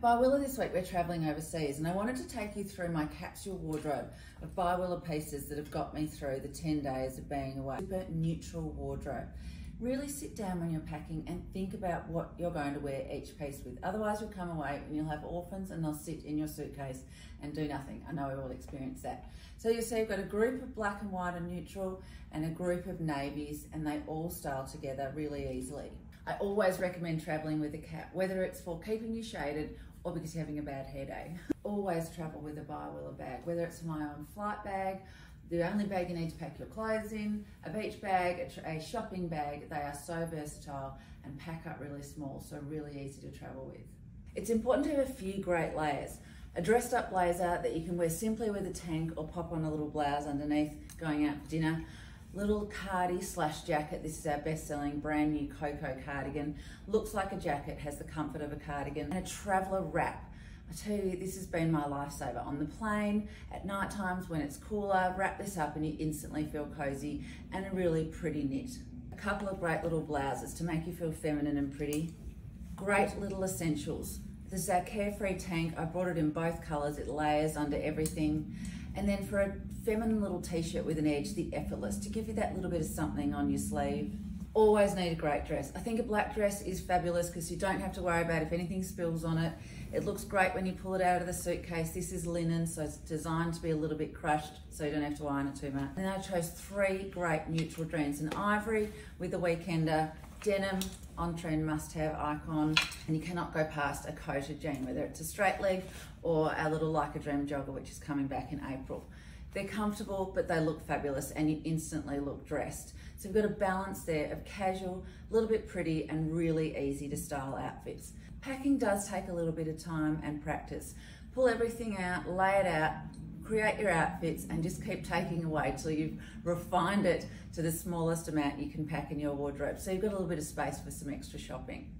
By WILLA this week we're travelling overseas and I wanted to take you through my capsule wardrobe of by WILLA pieces that have got me through the 10 days of being away. Super neutral wardrobe. Really sit down when you're packing and think about what you're going to wear each piece with. Otherwise you'll come away and you'll have orphans and they'll sit in your suitcase and do nothing. I know we've all experienced that. So you'll see you've got a group of black and white and neutral and a group of navies and they all style together really easily. I always recommend traveling with a cap, whether it's for keeping you shaded or because you're having a bad hair day. always travel with a by WILLA bag, whether it's my own flight bag, the only bag you need to pack your clothes in, a beach bag, a, shopping bag. They are so versatile and pack up really small, so really easy to travel with. It's important to have a few great layers. A dressed up blazer that you can wear simply with a tank or pop on a little blouse underneath going out for dinner little cardi slash jacket. This is our best-selling brand new Coco cardigan. Looks like a jacket, has the comfort of a cardigan. And a traveller wrap. I tell you, this has been my lifesaver. On the plane, at night times when it's cooler, wrap this up and you instantly feel cozy and a really pretty knit. A couple of great little blouses to make you feel feminine and pretty. Great little essentials. This is our Carefree tank. I brought it in both colours. It layers under everything. And then for a feminine little t-shirt with an edge, the effortless, to give you that little bit of something on your sleeve. Always need a great dress. I think a black dress is fabulous because you don't have to worry about if anything spills on it. It looks great when you pull it out of the suitcase. This is linen, so it's designed to be a little bit crushed, so you don't have to iron it too much. And I chose three great neutral greens, an ivory with a weekender, denim, on-trend must-have icon, and you cannot go past a coated jean, whether it's a straight leg or a little Like a Dream jogger, which is coming back in April. They're comfortable, but they look fabulous and you instantly look dressed. So we've got a balance there of casual, a little bit pretty and really easy to style outfits. Packing does take a little bit of time and practice. Pull everything out, lay it out, create your outfits and just keep taking away till you've refined it to the smallest amount you can pack in your wardrobe. So you've got a little bit of space for some extra shopping.